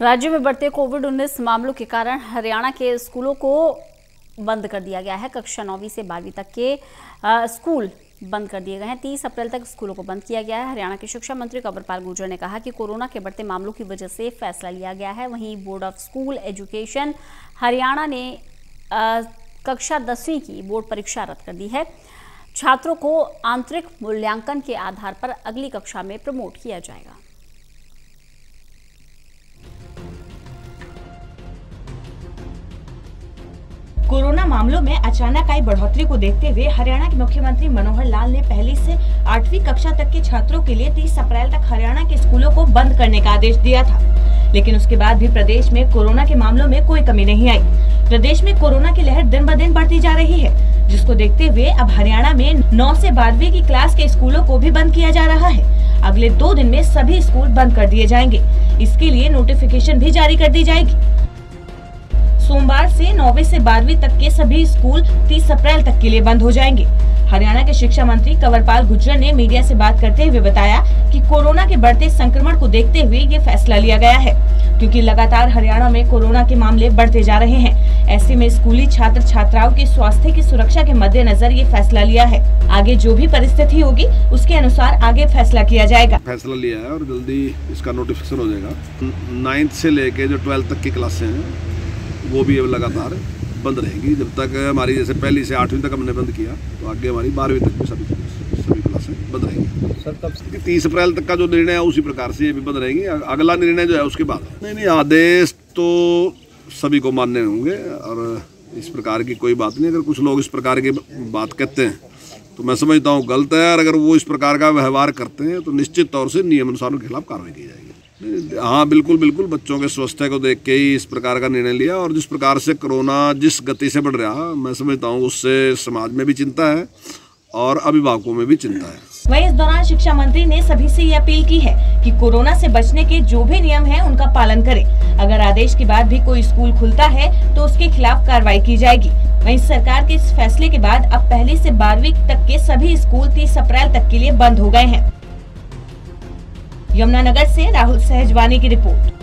राज्य में बढ़ते कोविड 19 मामलों के कारण हरियाणा के स्कूलों को बंद कर दिया गया है। कक्षा नौवीं से बारहवीं तक के आ, स्कूल बंद कर दिए गए हैं। तीस अप्रैल तक स्कूलों को बंद किया गया है। हरियाणा के शिक्षा मंत्री कंवरपाल गुर्जर ने कहा कि कोरोना के बढ़ते मामलों की वजह से फैसला लिया गया है। वहीं board of school education Haryana ने आ, कक्षा दसवीं की बोर्ड परीक्षा रद्द कर दी है। छात्रों को आंतरिक मूल्यांकन के आधार पर अगली कक्षा में प्रमोट किया जाएगा। कोरोना मामलों में अचानक आई बढ़ोतरी को देखते हुए हरियाणा के मुख्यमंत्री मनोहर लाल ने पहली से आठवीं कक्षा तक के छात्रों के लिए 30 अप्रैल तक हरियाणा के स्कूलों को बंद करने का आदेश दिया था। लेकिन उसके बाद भी प्रदेश में कोरोना के मामलों में कोई कमी नहीं आई। प्रदेश में कोरोना की लहर दिन ब दिन बढ़ती जा रही है, जिसको देखते हुए अब हरियाणा में नौ ऐसी बारहवीं की क्लास के स्कूलों को भी बंद किया जा रहा है। अगले दो दिन में सभी स्कूल बंद कर दिए जाएँगे। इसके लिए नोटिफिकेशन भी जारी कर दी जाएगी। सोमवार से नौवीं से बारहवीं तक के सभी स्कूल 30 अप्रैल तक के लिए बंद हो जाएँगे। हरियाणा के शिक्षा मंत्री कंवरपाल गुज्जर ने मीडिया से बात करते हुए बताया कि कोरोना के बढ़ते संक्रमण को देखते हुए ये फैसला लिया गया है, क्योंकि लगातार हरियाणा में कोरोना के मामले बढ़ते जा रहे हैं। ऐसे में स्कूली छात्र छात्राओं के स्वास्थ्य की सुरक्षा के मद्देनजर ये फैसला लिया है। आगे जो भी परिस्थिति होगी, उसके अनुसार आगे फैसला किया जाएगा। फैसला लिया है और जल्दी इसका नोटिफिकेशन हो जाएगा। नाइन्थ से लेके जो ट्वेल्थ तक की क्लासे हैं वो भी अब लगातार बंद रहेगी। जब तक हमारी जैसे पहली से आठवीं तक हमने बंद किया तो आगे हमारी बारहवीं तक भी सभी सभी क्लासें बंद रहेंगी। सर तब से? तीस अप्रैल तक का जो निर्णय है उसी प्रकार से ये भी बंद रहेंगी। अगला निर्णय जो है उसके बाद। नहीं नहीं आदेश तो सभी को मानने होंगे और इस प्रकार की कोई बात नहीं। अगर कुछ लोग इस प्रकार की बात कहते हैं तो मैं समझता हूँ गलत है और अगर वो इस प्रकार का व्यवहार करते हैं तो निश्चित तौर से नियम अनुसार उनके खिलाफ कार्रवाई की जाएगी। हाँ बिल्कुल बिल्कुल। बच्चों के स्वास्थ्य को देख के ही इस प्रकार का निर्णय लिया और जिस प्रकार से कोरोना जिस गति से बढ़ रहा, मैं समझता हूँ, उससे समाज में भी चिंता है और अभिभावकों में भी चिंता है। वही इस दौरान शिक्षा मंत्री ने सभी से ये अपील की है कि कोरोना से बचने के जो भी नियम हैं, उनका पालन करें। अगर आदेश के बाद भी कोई स्कूल खुलता है तो उसके खिलाफ कार्रवाई की जाएगी। वहीं सरकार के इस फैसले के बाद अब पहली से बारहवीं तक के सभी स्कूल तीस अप्रैल तक के लिए बंद हो गए हैं। यमुनानगर से राहुल सहजवानी की रिपोर्ट।